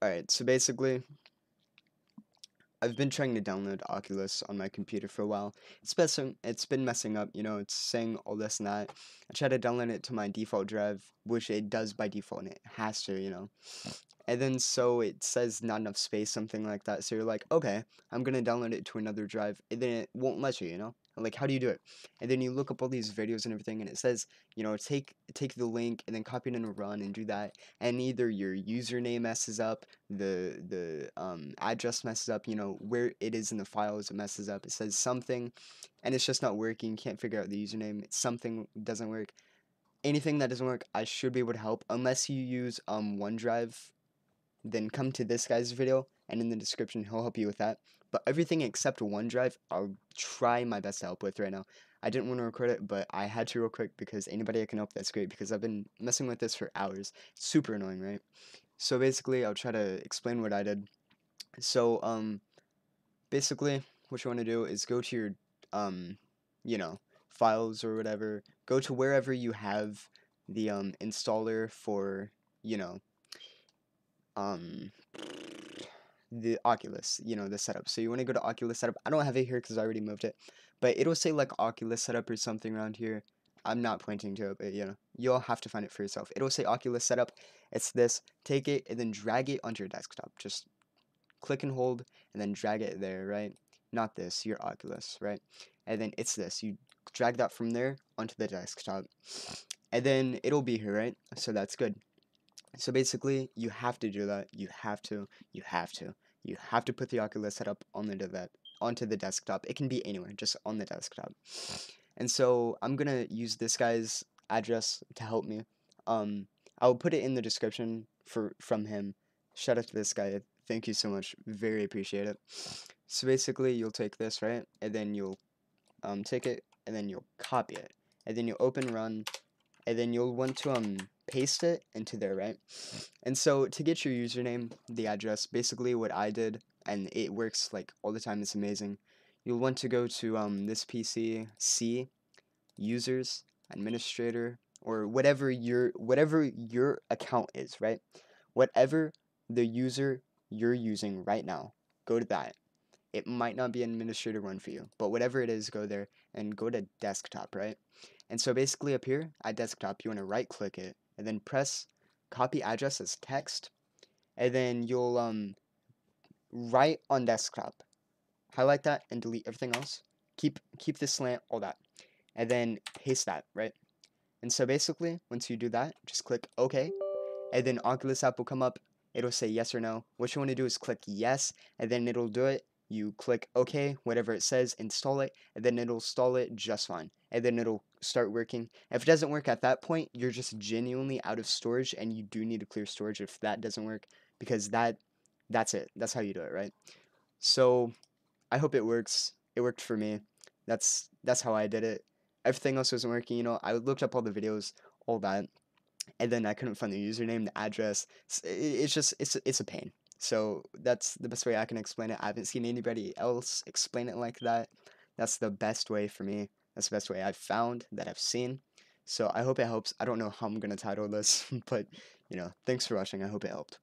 Alright, so basically, I've been trying to download Oculus on my computer for a while. It's messing, it's been messing up, you know, it's saying all this and that. I tried to download it to my default drive, which it does by default, and it has to, you know. And then so it says not enough space, something like that. So you're like, okay, I'm gonna download it to another drive, and then it won't let you, you know. Like, how do you do it? And then you look up all these videos and everything, and it says, you know, take take the link and then copy it in a run and do that. And either your username messes up, the the um, address messes up, you know, where it is in the files, it messes up. It says something, and it's just not working. Can't figure out the username. Something doesn't work. Anything that doesn't work, I should be able to help, unless you use um OneDrive. Then come to this guy's video, and in the description, he'll help you with that. But everything except OneDrive, I'll try my best to help with right now. I didn't want to record it, but I had to real quick because anybody I can help, that's great because I've been messing with this for hours. Super annoying, right? So basically, I'll try to explain what I did. So, um, basically, what you want to do is go to your, um, you know, files or whatever. Go to wherever you have the um, installer for, you know, um, the Oculus, you know, the setup. So you want to go to Oculus setup. I don't have it here because I already moved it, but it'll say like Oculus setup or something around here. I'm not pointing to it, but you know, you'll have to find it for yourself. It'll say Oculus setup. It's this. Take it and then drag it onto your desktop. Just click and hold and then drag it there, right? Not this, your Oculus, right? And then it's this. You drag that from there onto the desktop. And then it'll be here, right? So that's good. So basically, you have to do that. You have to. You have to. You have to put the Oculus setup on the that onto the desktop. It can be anywhere, just on the desktop. And so I'm gonna use this guy's address to help me. Um, I'll put it in the description for from him. Shout out to this guy. Thank you so much. Very appreciate it. So basically, you'll take this right, and then you'll um take it, and then you'll copy it, and then you open run, and then you'll want to um paste it into there, right? And so to get your username, the address, basically what I did, and it works like all the time, it's amazing. You'll want to go to um, this PC, C, users, administrator, or whatever your whatever your account is, right? Whatever the user you're using right now, go to that. It might not be an administrator one for you, but whatever it is, go there and go to desktop, right? And so basically up here at desktop, you want to right click it and then press copy address as text and then you'll um write on desktop highlight that and delete everything else. Keep keep the slant all that and then paste that right? And so basically once you do that just click ok and then oculus app will come up. It'll say yes or no. What you want to do is click yes and then it'll do it you click OK, whatever it says, install it, and then it'll install it just fine. And then it'll start working. If it doesn't work at that point, you're just genuinely out of storage and you do need to clear storage if that doesn't work because that that's it. That's how you do it, right? So I hope it works. It worked for me. That's that's how I did it. Everything else wasn't working, you know. I looked up all the videos, all that, and then I couldn't find the username, the address. It's just it's it's a pain. So that's the best way I can explain it. I haven't seen anybody else explain it like that. That's the best way for me. That's the best way I've found that I've seen. So I hope it helps. I don't know how I'm going to title this, but you know, thanks for watching. I hope it helped.